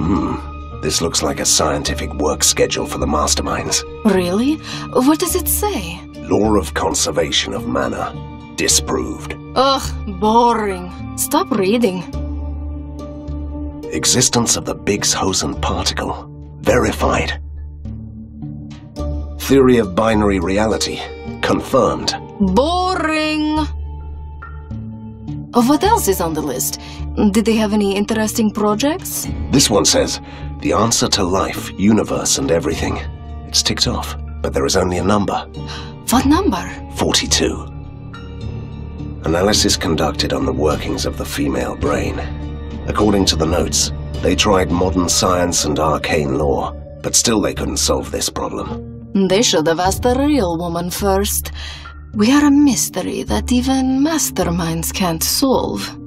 Hmm. This looks like a scientific work schedule for the masterminds. Really? What does it say? Law of conservation of mana. Disproved. Ugh, boring. Stop reading. Existence of the Biggs-Hosen particle. Verified. Theory of binary reality. Confirmed. Boring! What else is on the list? Did they have any interesting projects? This one says, the answer to life, universe, and everything. It's ticked off, but there is only a number. What number? 42. Analysis conducted on the workings of the female brain. According to the notes, they tried modern science and arcane law, but still they couldn't solve this problem. They should have asked the real woman first. We are a mystery that even masterminds can't solve.